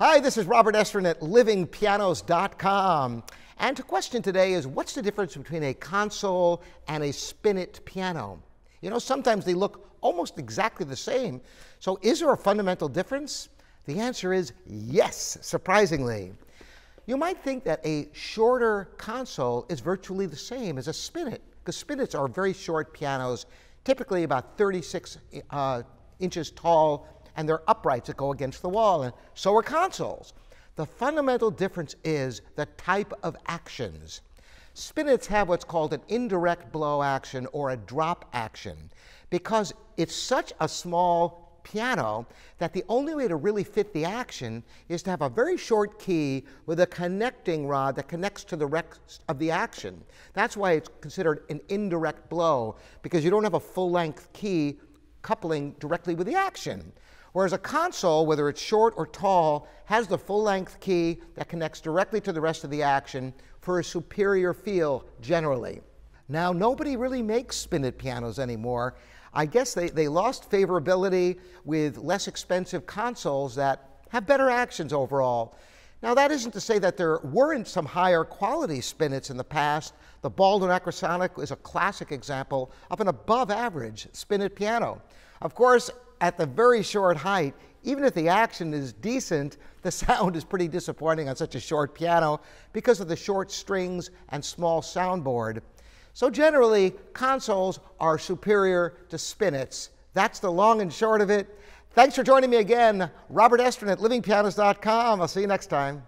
Hi, this is Robert Estrin at livingpianos.com. And the question today is what's the difference between a console and a spinet piano? You know, sometimes they look almost exactly the same. So, is there a fundamental difference? The answer is yes, surprisingly. You might think that a shorter console is virtually the same as a spinet, because spinets are very short pianos, typically about 36 uh, inches tall and they're uprights that go against the wall, and so are consoles. The fundamental difference is the type of actions. Spinets have what's called an indirect blow action or a drop action because it's such a small piano that the only way to really fit the action is to have a very short key with a connecting rod that connects to the rest of the action. That's why it's considered an indirect blow because you don't have a full length key coupling directly with the action. Whereas a console, whether it's short or tall, has the full length key that connects directly to the rest of the action for a superior feel generally. Now, nobody really makes spinet pianos anymore. I guess they, they lost favorability with less expensive consoles that have better actions overall. Now, that isn't to say that there weren't some higher quality spinets in the past. The Baldwin Acrosonic is a classic example of an above average spinet piano. Of course, at the very short height, even if the action is decent, the sound is pretty disappointing on such a short piano because of the short strings and small soundboard. So generally, consoles are superior to spinets. That's the long and short of it. Thanks for joining me again. Robert Estrin at livingpianos.com. I'll see you next time.